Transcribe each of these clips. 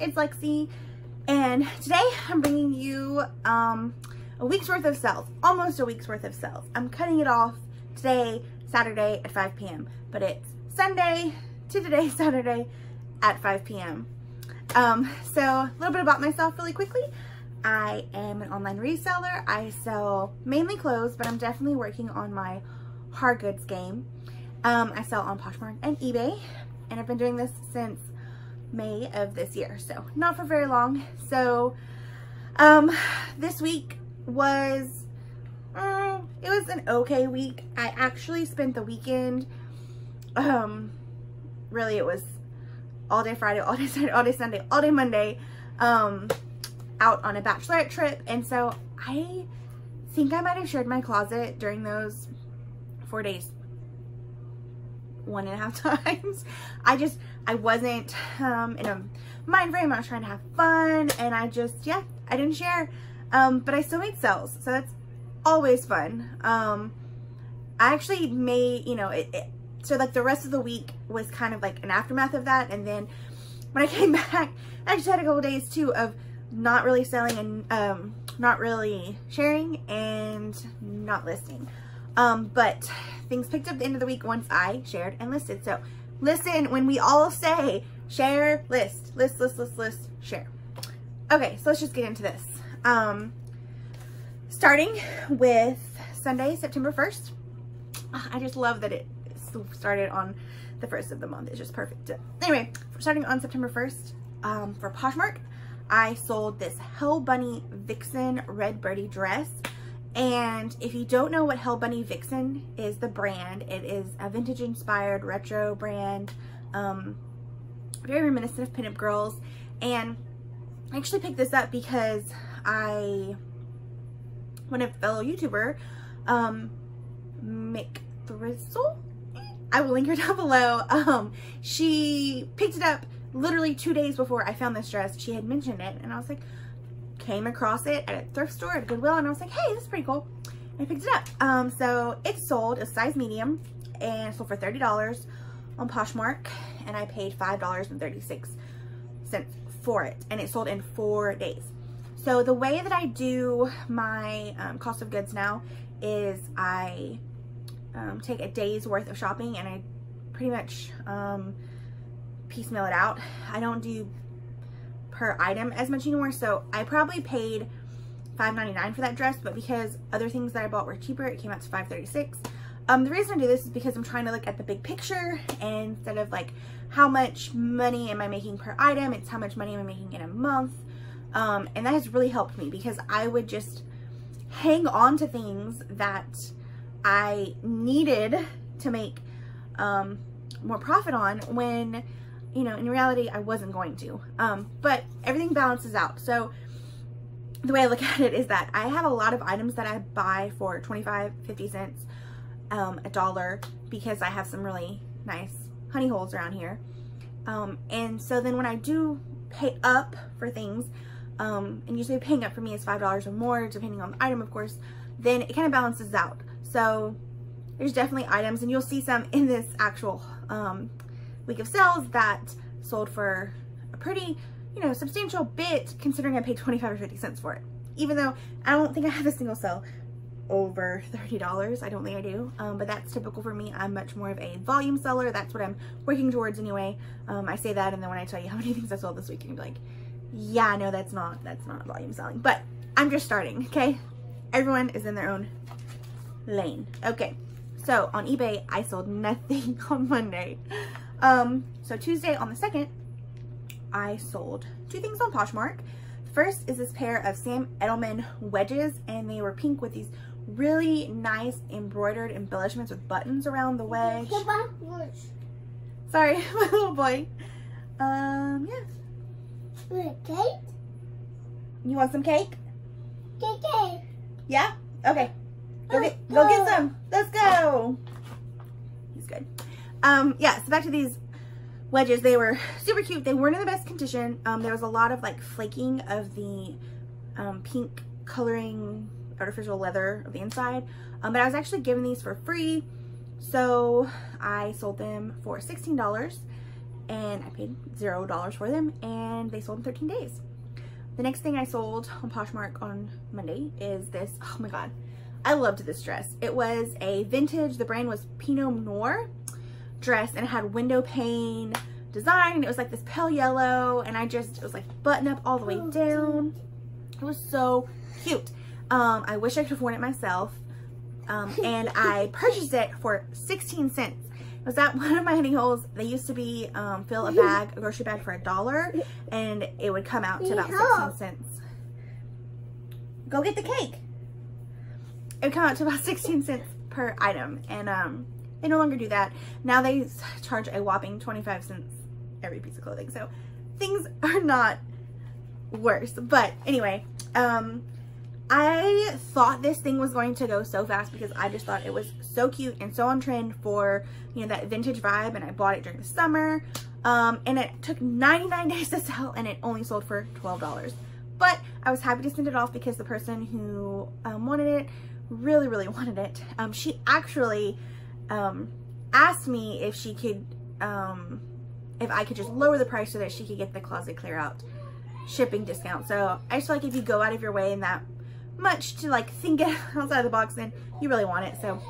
it's Lexi and today I'm bringing you um, a week's worth of sales, almost a week's worth of sales. I'm cutting it off today, Saturday at 5 p.m. But it's Sunday to today, Saturday at 5 p.m. Um, so a little bit about myself really quickly. I am an online reseller. I sell mainly clothes, but I'm definitely working on my hard goods game. Um, I sell on Poshmark and eBay, and I've been doing this since May of this year, so not for very long. So um, this week was, uh, it was an okay week. I actually spent the weekend, um, really it was all day Friday, all day Saturday, all day Sunday, all day Monday, um, out on a bachelorette trip. And so I think I might have shared my closet during those four days one and a half times. I just, I wasn't um, in a mind frame. I was trying to have fun and I just, yeah, I didn't share. Um, but I still made sales. So that's always fun. Um, I actually made, you know, it, it, so like the rest of the week was kind of like an aftermath of that. And then when I came back, I just had a couple days too of not really selling and um, not really sharing and not listing. Um, but things picked up the end of the week once I shared and listed. So listen when we all say share, list, list, list, list, list, share. Okay, so let's just get into this. Um, starting with Sunday, September 1st. Ah, I just love that it started on the first of the month. It's just perfect. Anyway, starting on September 1st, um, for Poshmark, I sold this Hell Bunny Vixen Red Birdie dress. And if you don't know what Hell Bunny Vixen is the brand, it is a vintage inspired retro brand, um, very reminiscent of pinup girls. And I actually picked this up because I, when a fellow YouTuber, um, Mick Thrizzle, I will link her down below. Um, she picked it up literally two days before I found this dress. She had mentioned it and I was like, came across it at a thrift store at Goodwill and I was like, hey, this is pretty cool. And I picked it up. Um, so it sold a size medium and sold for $30 on Poshmark and I paid $5.36 for it and it sold in four days. So the way that I do my um, cost of goods now is I um, take a day's worth of shopping and I pretty much um, piecemeal it out. I don't do per item as much anymore. So I probably paid $5.99 for that dress, but because other things that I bought were cheaper, it came out to $5.36. Um, the reason I do this is because I'm trying to look at the big picture instead of like how much money am I making per item, it's how much money am I making in a month. Um, and that has really helped me because I would just hang on to things that I needed to make um, more profit on when you know, in reality, I wasn't going to. Um, but everything balances out. So the way I look at it is that I have a lot of items that I buy for 25, 50 cents, um, a dollar, because I have some really nice honey holes around here. Um, and so then when I do pay up for things, um, and usually paying up for me is $5 or more, depending on the item, of course, then it kind of balances out. So there's definitely items, and you'll see some in this actual um, week of sales that sold for a pretty, you know, substantial bit considering I paid 25 or 50 cents for it. Even though I don't think I have a single sale over $30. I don't think I do, um, but that's typical for me. I'm much more of a volume seller. That's what I'm working towards anyway. Um, I say that and then when I tell you how many things I sold this week, you're like, yeah, no, that's not, that's not volume selling, but I'm just starting, okay? Everyone is in their own lane. Okay, so on eBay, I sold nothing on Monday. Um, so Tuesday on the 2nd, I sold two things on Poshmark. First is this pair of Sam Edelman wedges and they were pink with these really nice embroidered embellishments with buttons around the wedge. Sorry, my little boy. Um, yeah. Cake? You want some cake? Cake. cake. Yeah? Okay. Go get, go get some. Let's go. Um, yeah, so back to these wedges. They were super cute. They weren't in the best condition. Um, there was a lot of like flaking of the um, pink coloring artificial leather of the inside. Um, but I was actually given these for free. So I sold them for $16 and I paid zero dollars for them and they sold in 13 days. The next thing I sold on Poshmark on Monday is this, oh my God, I loved this dress. It was a vintage, the brand was Pinot Noir dress and it had window pane design and it was like this pale yellow and I just, it was like button up all the way down. It was so cute. Um, I wish I could have worn it myself. Um, and I purchased it for 16 cents. It was at one of my honey holes. They used to be um, fill a bag, a grocery bag for a dollar, and it would come out to about 16 cents. Go get the cake. It would come out to about 16 cents per item, and um, they no longer do that. Now they charge a whopping 25 cents every piece of clothing. So things are not worse. But anyway, um, I thought this thing was going to go so fast because I just thought it was so cute and so on trend for, you know, that vintage vibe and I bought it during the summer. Um, and it took 99 days to sell and it only sold for $12. But I was happy to send it off because the person who um, wanted it really, really wanted it. Um, she actually um, asked me if she could, um, if I could just lower the price so that she could get the closet clear out shipping discount. So I just feel like if you go out of your way in that much to like think outside the box then you really want it. So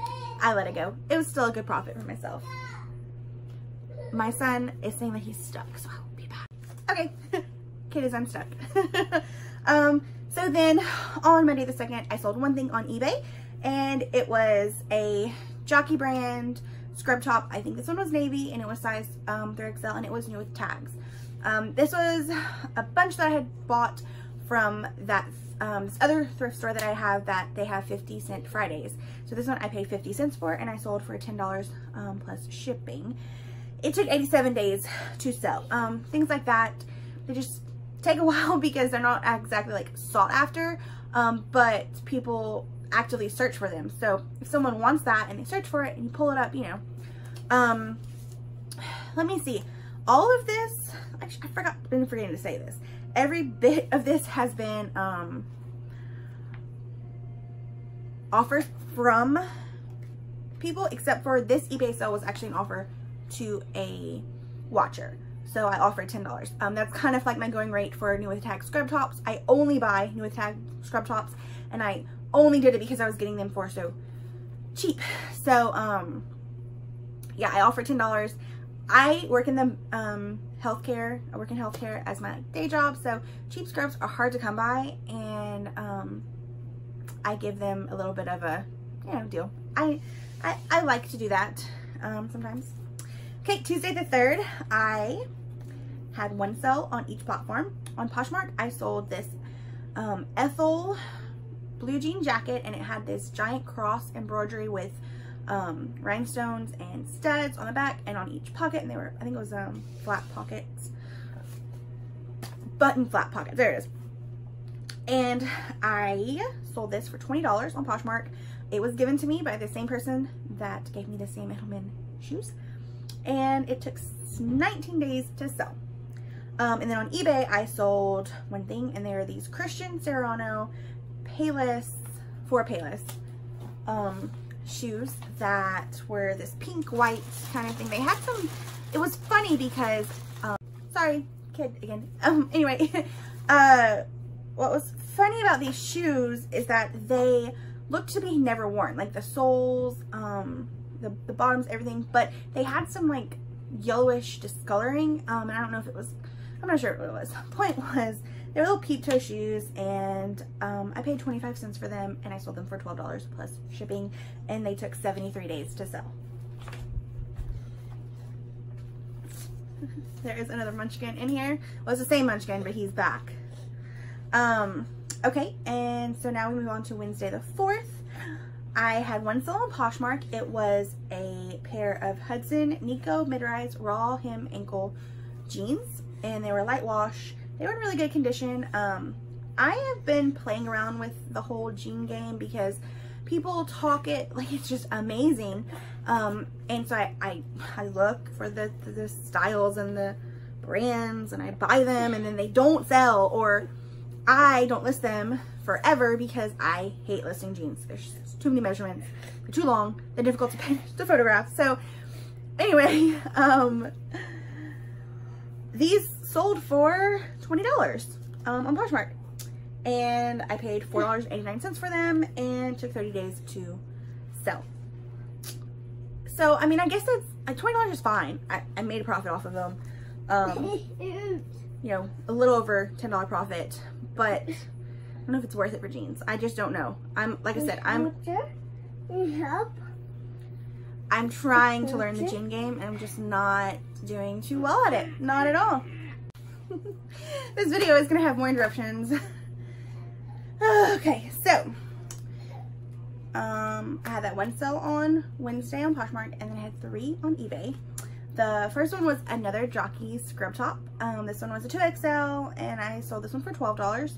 I let it go. It was still a good profit for myself. My son is saying that he's stuck, so I will be back. Okay, kid is unstuck. um, so then on Monday the 2nd, I sold one thing on eBay and it was a Jockey brand scrub top. I think this one was navy and it was size um, 3XL and it was new with tags. Um, this was a bunch that I had bought from that um, this other thrift store that I have that they have 50 cent Fridays. So this one I paid 50 cents for and I sold for $10 um, plus shipping. It took 87 days to sell. Um, things like that, they just take a while because they're not exactly like sought after, um, but people actively search for them. So if someone wants that and they search for it and you pull it up, you know. Um, let me see. All of this, actually, I forgot, been forgetting to say this every bit of this has been um, offers from people except for this eBay sale was actually an offer to a watcher. So I offered $10. Um, that's kind of like my going rate for new with tag scrub tops. I only buy new with tag scrub tops and I only did it because I was getting them for so cheap. So um, yeah, I offered $10. I work in the um, healthcare. I work in healthcare as my day job, so cheap scrubs are hard to come by, and um, I give them a little bit of a, you know, deal. I, I, I like to do that um, sometimes. Okay, Tuesday the 3rd, I had one sell on each platform. On Poshmark, I sold this um, Ethyl blue jean jacket, and it had this giant cross embroidery with um, rhinestones and studs on the back and on each pocket. And they were, I think it was um, flat pockets. Button flat pockets. There it is. And I sold this for $20 on Poshmark. It was given to me by the same person that gave me the Sam Edelman shoes. And it took 19 days to sell. Um, and then on eBay, I sold one thing, and they are these Christian Siriano Payless, for Payless. Um, shoes that were this pink white kind of thing. They had some, it was funny because, um, sorry, kid again. Um, anyway, uh, what was funny about these shoes is that they looked to be never worn. Like the soles, um, the, the bottoms, everything, but they had some like yellowish discoloring. Um, and I don't know if it was, I'm not sure what it was. Point was, they're little peep toe shoes and um, I paid 25 cents for them and I sold them for $12 plus shipping and they took 73 days to sell. there is another munchkin in here. Well, it's the same munchkin, but he's back. Um, okay, and so now we move on to Wednesday the 4th. I had one sale on Poshmark. It was a pair of Hudson Nico mid-rise raw hem ankle jeans and they were light wash they were in really good condition. Um, I have been playing around with the whole jean game because people talk it like it's just amazing. Um, and so I, I, I look for the, the, styles and the brands and I buy them and then they don't sell or I don't list them forever because I hate listing jeans. There's too many measurements, they're too long, they're difficult to, to photograph. So anyway, um, these sold for $20 um, on Poshmark. And I paid $4.89 for them and took 30 days to sell. So, I mean, I guess that's like $20 is fine. I, I made a profit off of them. Um, you know, a little over $10 profit, but I don't know if it's worth it for jeans. I just don't know. I'm, like I said, I'm, Help. I'm trying to learn the gym game and I'm just not doing too well at it. Not at all. this video is gonna have more interruptions. okay, so um, I had that one sale on Wednesday on Poshmark and then I had three on eBay. The first one was another Jockey scrub top. Um, this one was a 2XL and I sold this one for $12.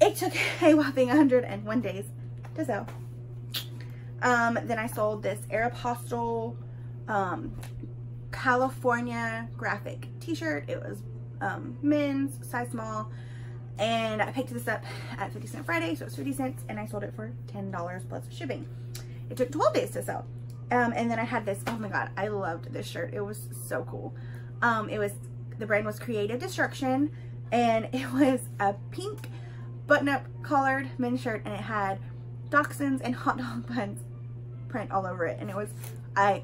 It took a whopping 101 days to sell. Um, then I sold this Aeropostale um, California graphic t-shirt. It was um, men's, size small. And I picked this up at 50 Cent Friday, so it was 50 cents, and I sold it for $10 plus shipping. It took 12 days to sell. Um, and then I had this, oh my god, I loved this shirt. It was so cool. Um, it was, the brand was Creative Destruction, and it was a pink button-up collared men's shirt, and it had dachshunds and hot dog buns print all over it. And it was, I,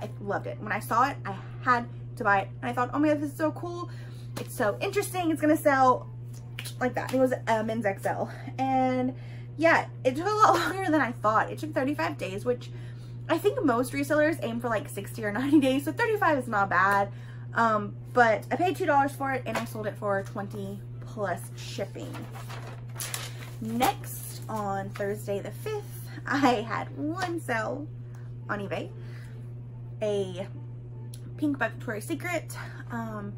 I loved it. When I saw it, I had to buy it. And I thought, oh my god, this is so cool. It's so interesting. It's going to sell like that. It was a men's XL. And yeah, it took a lot longer than I thought. It took 35 days, which I think most resellers aim for like 60 or 90 days. So 35 is not bad. Um, but I paid $2 for it and I sold it for 20 plus shipping. Next on Thursday the 5th, I had one sale on eBay. A pink by Victoria's Secret, um,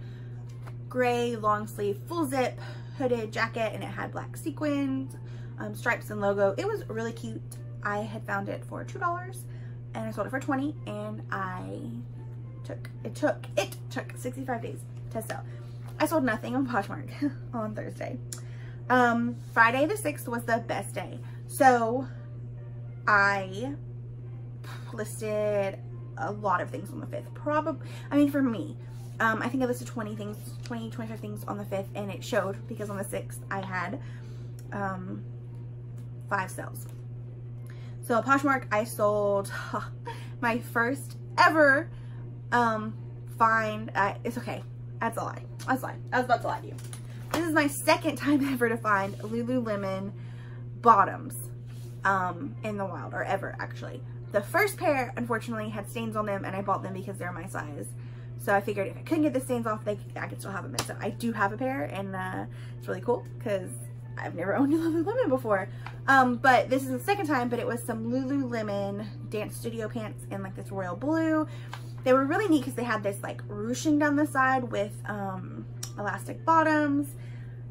gray long sleeve full zip hooded jacket and it had black sequins, um, stripes and logo. It was really cute. I had found it for $2 and I sold it for 20 and I took, it took, it took 65 days to sell. I sold nothing on Poshmark on Thursday. Um, Friday the 6th was the best day. So I listed a lot of things on the 5th. Probably, I mean, for me, um, I think I listed 20 things, 20, 25 things on the 5th, and it showed because on the 6th I had um, five sales. So Poshmark, I sold my first ever um, find. Uh, it's okay. That's a lie. That's a lie. I was about to lie to you. This is my second time ever to find Lululemon bottoms um, in the wild, or ever actually. The first pair, unfortunately, had stains on them, and I bought them because they're my size. So I figured if I couldn't get the stains off, they, I could still have them. And so I do have a pair, and uh, it's really cool because I've never owned a Lululemon before. Um, but this is the second time, but it was some Lululemon Dance Studio pants in like this royal blue. They were really neat because they had this like ruching down the side with um, elastic bottoms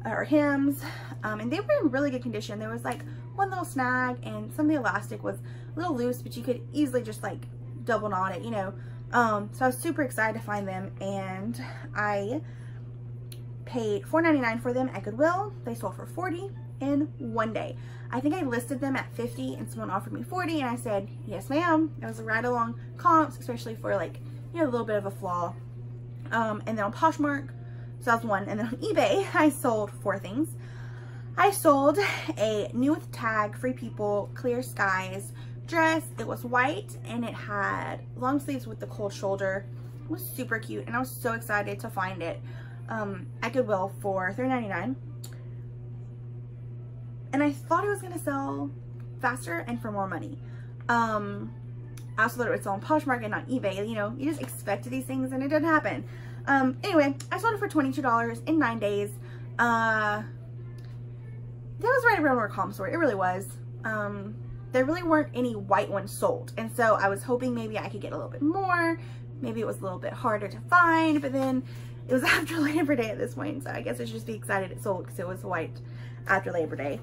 or hems. Um, and they were in really good condition. There was like one little snag and some of the elastic was a little loose, but you could easily just like double knot it, you know. Um, so I was super excited to find them and I paid $4.99 for them at Goodwill. They sold for 40 in one day. I think I listed them at 50 and someone offered me 40 and I said, yes ma'am. It was a right along comps, especially for like, you know, a little bit of a flaw. Um, and then on Poshmark, so that was one. And then on eBay, I sold four things. I sold a new with tag, Free People, Clear Skies dress. It was white and it had long sleeves with the cold shoulder. It was super cute and I was so excited to find it um, at Goodwill for $3.99. And I thought it was going to sell faster and for more money. Um, I also thought it would sell on Poshmark and not eBay. You know, you just expect these things and it didn't happen. Um, anyway, I sold it for $22 in nine days. Uh, that was right around where comps were. It really was. Um, there really weren't any white ones sold. And so I was hoping maybe I could get a little bit more. Maybe it was a little bit harder to find, but then it was after Labor Day at this point. So I guess I should just be excited it sold because it was white after Labor Day.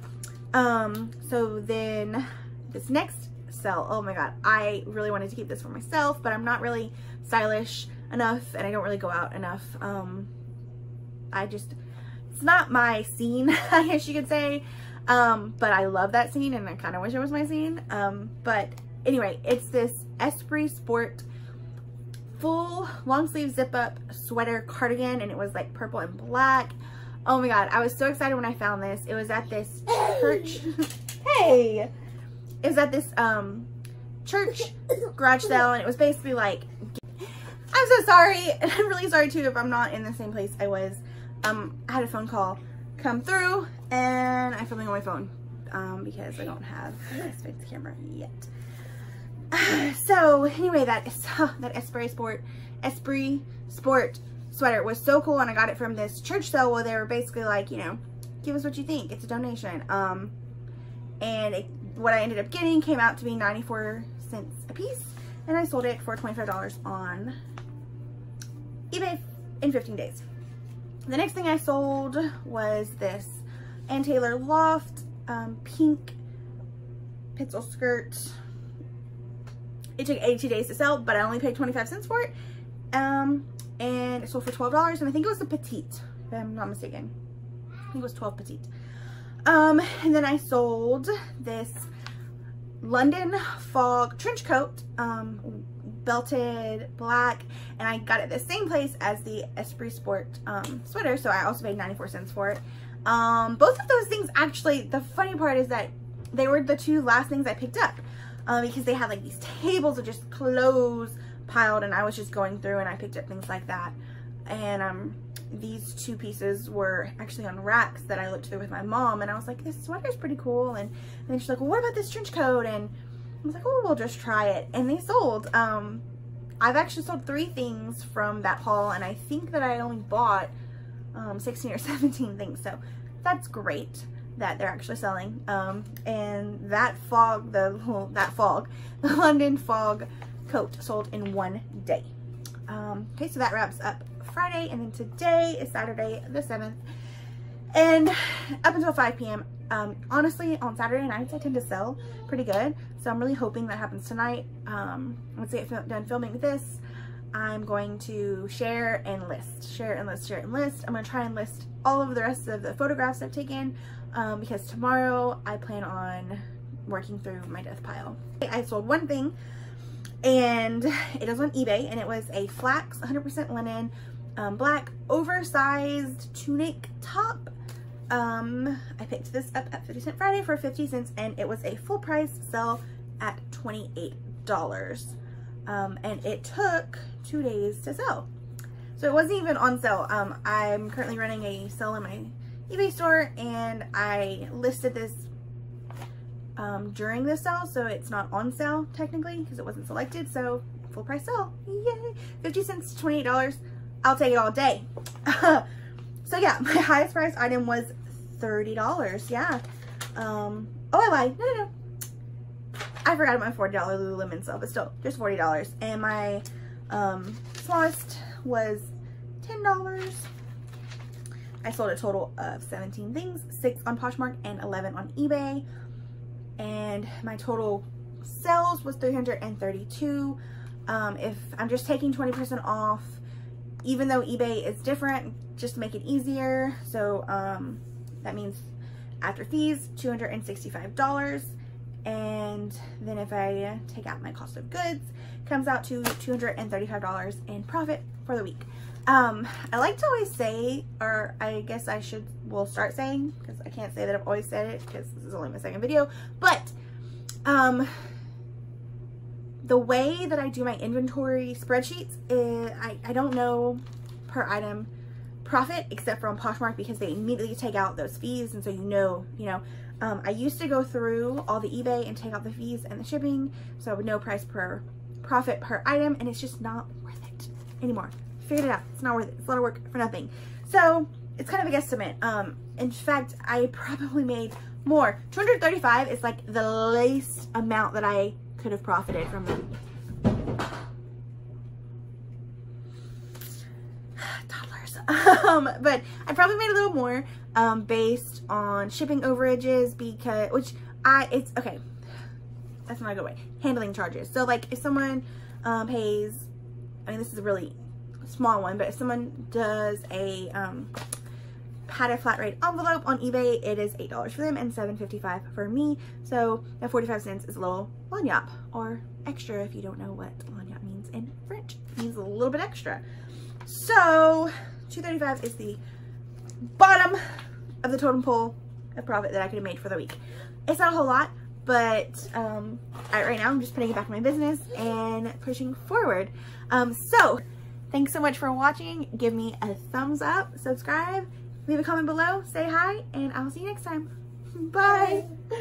Um, so then this next sell, oh my God, I really wanted to keep this for myself, but I'm not really stylish enough and I don't really go out enough. Um, I just, it's not my scene, I guess you could say. Um, but I love that scene and I kind of wish it was my scene. Um, but anyway, it's this Esprit Sport full long sleeve zip up sweater cardigan and it was like purple and black. Oh my god, I was so excited when I found this. It was at this church. hey! It was at this um church garage sale and it was basically like I'm so sorry and I'm really sorry too if I'm not in the same place I was. Um, I had a phone call come through and I'm filming on my phone um, because I don't have a fixed camera yet. so anyway, that is uh, that Esprit Sport, Esprit Sport sweater was so cool, and I got it from this church sale where they were basically like, you know, give us what you think. It's a donation. Um, and it, what I ended up getting came out to be 94 cents a piece, and I sold it for $25 on eBay in 15 days. The next thing I sold was this Ann Taylor Loft um, pink pencil skirt it took 82 days to sell, but I only paid 25 cents for it. Um, and it sold for $12, and I think it was a petite, if I'm not mistaken. I think it was 12 petite. Um, and then I sold this London Fog trench coat, um, belted black, and I got it the same place as the Esprit Sport um, sweater, so I also paid 94 cents for it. Um, both of those things actually, the funny part is that they were the two last things I picked up um, because they had like these tables of just clothes piled and I was just going through and I picked up things like that. And um, these two pieces were actually on racks that I looked through with my mom and I was like, this sweater is pretty cool. And, and then she's like, well, what about this trench coat? And was like, oh, we'll just try it. And they sold. Um, I've actually sold three things from that haul and I think that I only bought um, 16 or 17 things. So that's great that they're actually selling. Um, and that fog, the well, that fog, the London fog coat sold in one day. Um, okay, so that wraps up Friday, and then today is Saturday the 7th. And up until 5 p.m., um, honestly, on Saturday nights, I tend to sell pretty good. So I'm really hoping that happens tonight. Um, once I get done filming this, I'm going to share and list, share and list, share and list. I'm going to try and list all of the rest of the photographs I've taken um, because tomorrow I plan on working through my death pile. I sold one thing and it was on eBay and it was a flax 100% linen um, black oversized tunic top. Um, I picked this up at 50 Cent Friday for 50 cents and it was a full price sell at $28. Um, and it took two days to sell. So it wasn't even on sale. Um, I'm currently running a sale in my eBay store and I listed this um, during the sale so it's not on sale technically because it wasn't selected so full price sale yay 50 cents to 28 dollars I'll take it all day. So yeah my highest price item was 30 dollars yeah. Um oh I lied. No no no. I forgot about my 40 dollar Lululemon sale but still just 40 dollars. And my um smallest was ten dollars. I sold a total of 17 things, 6 on Poshmark and 11 on eBay. And my total sales was 332. Um, if I'm just taking 20% off, even though eBay is different, just make it easier. So um, that means after fees, $265. And then if I take out my cost of goods, comes out to $235 in profit for the week. Um, I like to always say, or I guess I should, will start saying, because I can't say that I've always said it, because this is only my second video, but, um, the way that I do my inventory spreadsheets, is, I, I don't know per item profit, except for on Poshmark, because they immediately take out those fees, and so you know, you know, um, I used to go through all the eBay and take out the fees and the shipping, so I would know price per profit per item, and it's just not worth it anymore figured it out. It's not worth it. It's a lot of work for nothing. So it's kind of a guesstimate. Um, in fact, I probably made more. 235 is like the least amount that I could have profited from them. Toddlers. um, but I probably made a little more um, based on shipping overages because, which I, it's, okay, that's not a good way. Handling charges. So like if someone um, pays, I mean, this is a really small one, but if someone does a um, padded flat rate envelope on eBay, it is $8 for them and $7.55 for me. So that 45 cents is a little lagniappe or extra if you don't know what lagniappe means in French. Means a little bit extra. So 235 is the bottom of the totem pole of profit that I could have made for the week. It's not a whole lot, but um, right now I'm just putting it back in my business and pushing forward. Um, so thanks so much for watching. Give me a thumbs up, subscribe, leave a comment below, say hi, and I'll see you next time. Bye. Bye.